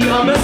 me, I'm a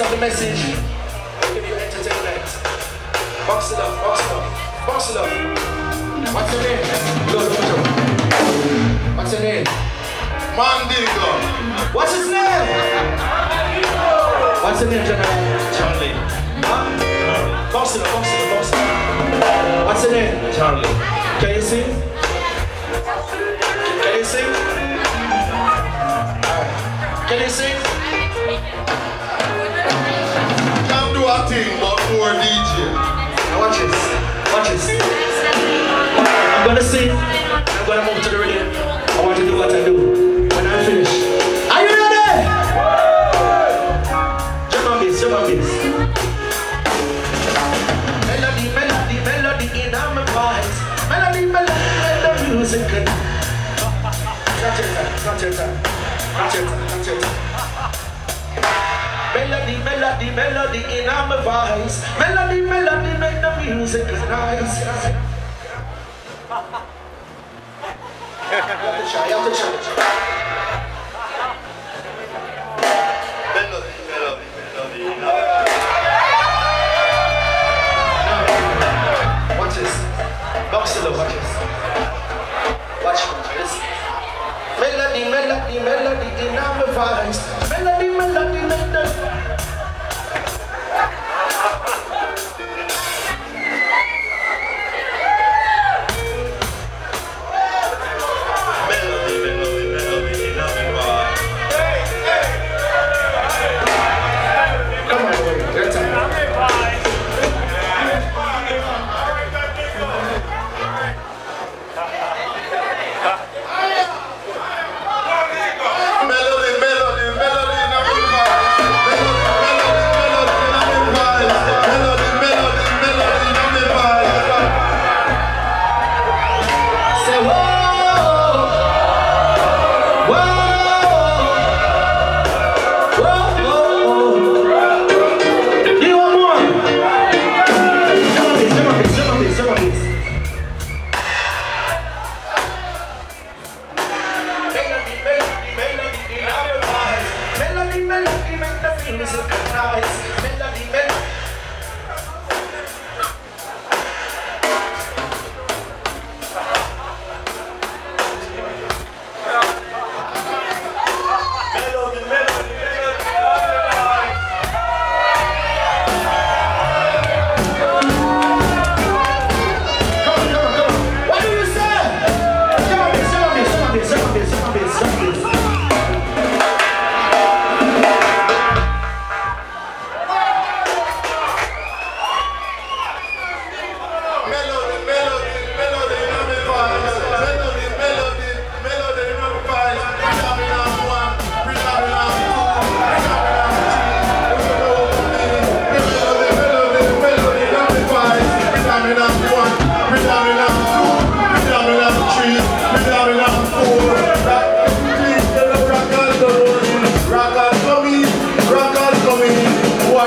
message, give you entertainment. Box it up, box it up, box it up. What's your name? What's your name? Mandingo. What's his name? What's your name, General? Charlie. Huh? Box it up, box it up, box it up. What's your name? Charlie. Can you sing? Can you sing? Can you sing? Now watch this. Watch this. I'm gonna sing. I'm gonna move to the rhythm. I want to do what I do. When I finish. Are you ready? Jump on this, jump on this. Melody, melody, melody in my voice. Melody, melody, the music. Not your time, not your time. Not your time, not your time. Melody, melody, melody in my voice. Melody, melody, make the music nice. You have to try, you have to try.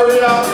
Warrior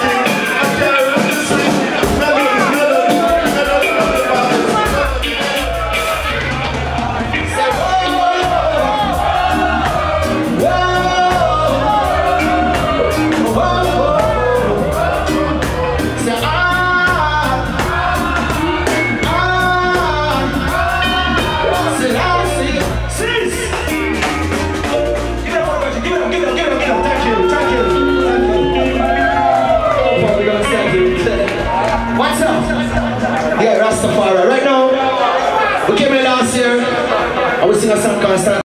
próxima semana